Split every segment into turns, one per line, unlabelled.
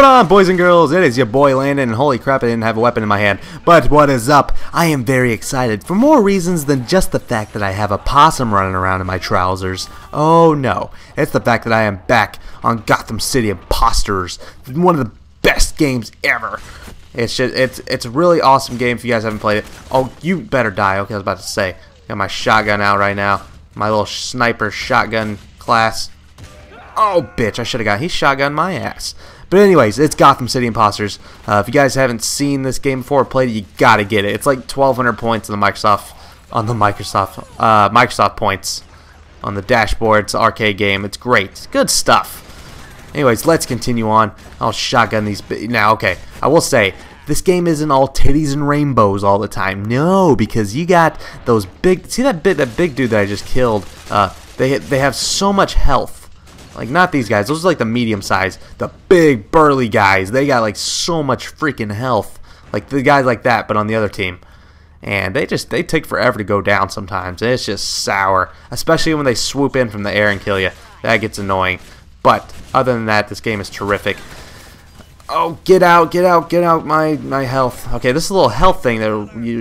going on, boys and girls? It is your boy Landon, and holy crap, I didn't have a weapon in my hand. But what is up? I am very excited for more reasons than just the fact that I have a possum running around in my trousers. Oh no, it's the fact that I am back on Gotham City Imposters, one of the best games ever. It's just, it's it's a really awesome game if you guys haven't played it. Oh, you better die. Okay, I was about to say. Got my shotgun out right now. My little sniper shotgun class. Oh, bitch, I should have got. He shotgun my ass. But anyways, it's Gotham City Imposters. Uh, if you guys haven't seen this game before or played it, you gotta get it. It's like 1,200 points on the Microsoft on the Microsoft uh, Microsoft points on the dashboard. It's an arcade game. It's great. Good stuff. Anyways, let's continue on. I'll shotgun these. Now, okay, I will say this game isn't all titties and rainbows all the time. No, because you got those big. See that bit, that big dude that I just killed. Uh, they they have so much health. Like not these guys. Those are like the medium size. The big burly guys. They got like so much freaking health. Like the guys like that, but on the other team. And they just they take forever to go down sometimes. It's just sour, especially when they swoop in from the air and kill you. That gets annoying. But other than that, this game is terrific. Oh, get out, get out, get out my, my health. Okay, this is a little health thing that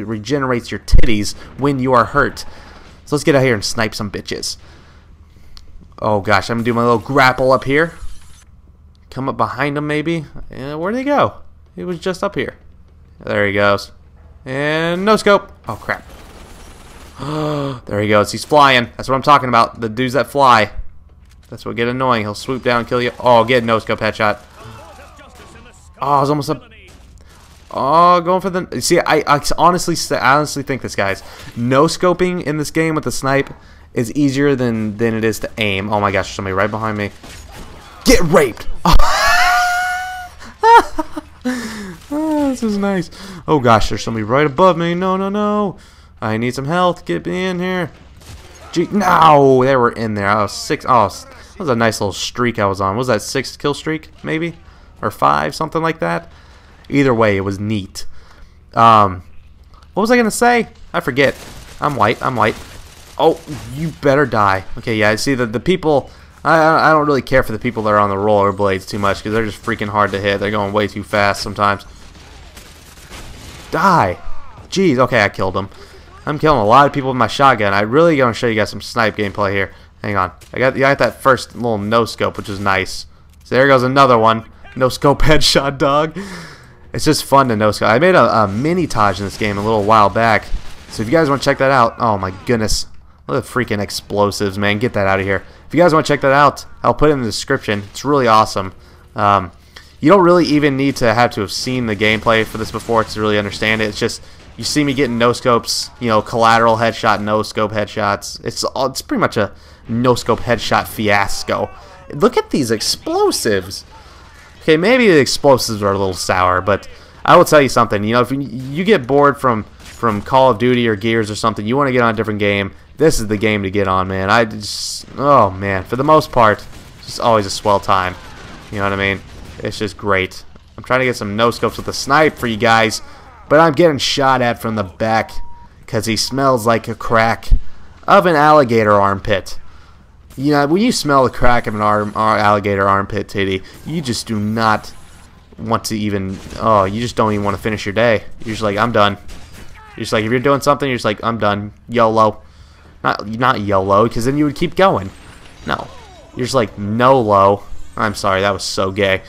regenerates your titties when you are hurt. So let's get out here and snipe some bitches. Oh gosh, I'm gonna do my little grapple up here. Come up behind him maybe. Where'd he go? He was just up here. There he goes. And no scope. Oh crap. there he goes. He's flying. That's what I'm talking about. The dudes that fly. That's what get annoying. He'll swoop down and kill you. Oh, get no scope headshot. Oh, I was almost up. Oh, going for the. See, I, I honestly, honestly think this guy's no scoping in this game with the snipe is easier than than it is to aim. Oh my gosh, there's somebody right behind me. Get raped. oh, this is nice. Oh gosh, there's somebody right above me. No, no, no. I need some health. Get me in here. Gee, no, they were in there. I was six. Oh, that was a nice little streak I was on. Was that six kill streak, maybe, or five, something like that? Either way, it was neat. Um, what was I gonna say? I forget. I'm white. I'm white. Oh, you better die. Okay, yeah, I see the the people. I I don't really care for the people that are on the rollerblades too much because they're just freaking hard to hit. They're going way too fast sometimes. Die. Jeez. Okay, I killed him. I'm killing a lot of people with my shotgun. I really gonna show you guys some snipe gameplay here. Hang on. I got I got that first little no scope, which is nice. So there goes another one. No scope headshot, dog. It's just fun to no scope. I made a, a minitage in this game a little while back. So if you guys want to check that out, oh my goodness. The freaking explosives, man. Get that out of here. If you guys want to check that out, I'll put it in the description. It's really awesome. Um, you don't really even need to have to have seen the gameplay for this before to really understand it. It's just you see me getting no scopes, you know, collateral headshot, no scope headshots. It's all, it's pretty much a no scope headshot fiasco. Look at these explosives. Okay, maybe the explosives are a little sour, but I will tell you something. You know, if you get bored from from Call of Duty or Gears or something, you want to get on a different game this is the game to get on, man. I just, oh man, for the most part, just always a swell time. You know what I mean? It's just great. I'm trying to get some no scopes with the snipe for you guys, but I'm getting shot at from the back because he smells like a crack of an alligator armpit. You know, when you smell the crack of an arm, alligator armpit titty, you just do not want to even, oh, you just don't even want to finish your day. You're just like, I'm done. You're just like, if you're doing something, you're just like, I'm done. YOLO. Not, not YOLO, because then you would keep going. No. You're just like, no low. I'm sorry, that was so gay.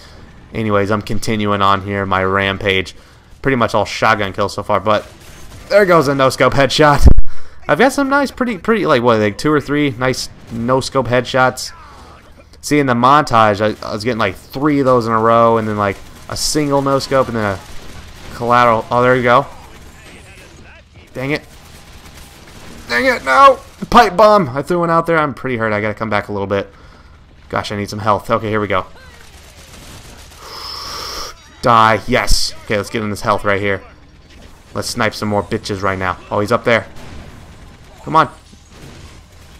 Anyways, I'm continuing on here, my rampage. Pretty much all shotgun kills so far, but there goes a no-scope headshot. I've got some nice, pretty, pretty, like, what, like two or three nice no-scope headshots. See, in the montage, I, I was getting like three of those in a row, and then like a single no-scope, and then a collateral. Oh, there you go. Dang it. Dang it, no! Pipe bomb! I threw one out there. I'm pretty hurt. I gotta come back a little bit. Gosh, I need some health. Okay, here we go. Die. Yes. Okay, let's get in this health right here. Let's snipe some more bitches right now. Oh, he's up there. Come on.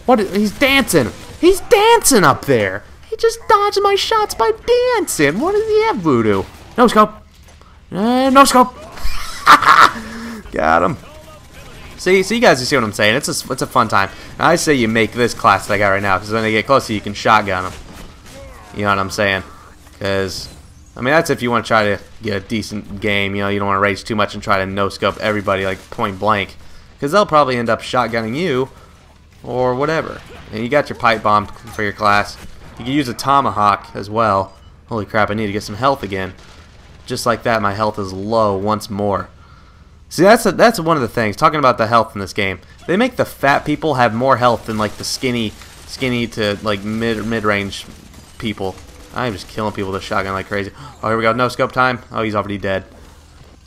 What? He's dancing. He's dancing up there. He just dodged my shots by dancing. What does he have, Voodoo? No scope. Uh, no scope. Got him. See, so you guys you see what I'm saying. It's a, it's a fun time. And I say you make this class that I got right now, because when they get closer, you can shotgun them. You know what I'm saying? Because I mean, that's if you want to try to get a decent game. You know, you don't want to rage too much and try to no-scope everybody like point blank. Because they'll probably end up shotgunning you or whatever. And you got your pipe bomb for your class. You can use a tomahawk as well. Holy crap, I need to get some health again. Just like that, my health is low once more. See, that's a, that's one of the things. Talking about the health in this game, they make the fat people have more health than like the skinny, skinny to like mid mid range people. I'm just killing people with a shotgun like crazy. Oh, here we go. No scope time. Oh, he's already dead.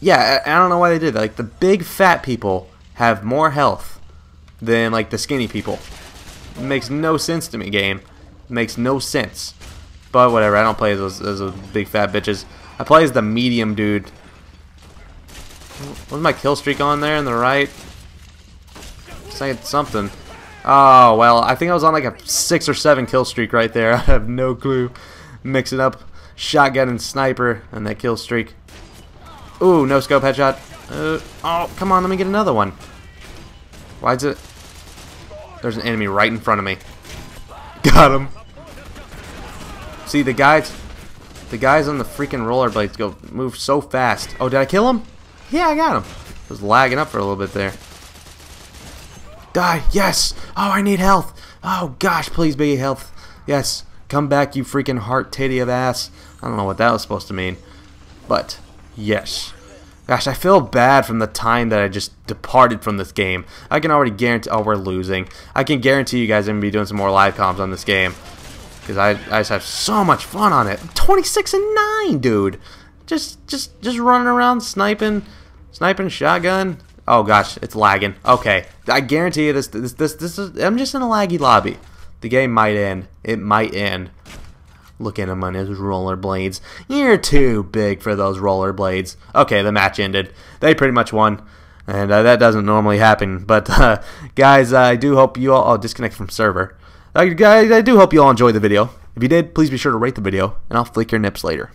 Yeah, I, I don't know why they did that. Like the big fat people have more health than like the skinny people. It makes no sense to me, game. It makes no sense. But whatever. I don't play as those, as those big fat bitches. I play as the medium dude was my kill streak on there in the right? Saying something. Oh, well, I think I was on like a 6 or 7 kill streak right there. I have no clue. Mixing up shotgun and sniper and that kill streak. Ooh, no scope headshot. Uh, oh, come on, let me get another one. Why is it... There's an enemy right in front of me. Got him. See, the guys... The guys on the freaking rollerblades go move so fast. Oh, did I kill him? Yeah, I got him. Was lagging up for a little bit there. Die. Yes. Oh, I need health. Oh, gosh, please be health. Yes. Come back, you freaking heart titty of ass. I don't know what that was supposed to mean. But, yes. Gosh, I feel bad from the time that I just departed from this game. I can already guarantee... Oh, we're losing. I can guarantee you guys are going to be doing some more live comms on this game. Because I, I just have so much fun on it. 26 and 9, dude. Just, just, just running around sniping Sniping shotgun. Oh gosh, it's lagging. Okay, I guarantee you this. This this this is. I'm just in a laggy lobby. The game might end. It might end. Look at him on his rollerblades. You're too big for those rollerblades. Okay, the match ended. They pretty much won. And uh, that doesn't normally happen. But, uh, guys, I do hope you all... Oh, disconnect from server. Uh, guys, I do hope you all enjoyed the video. If you did, please be sure to rate the video. And I'll flick your nips later.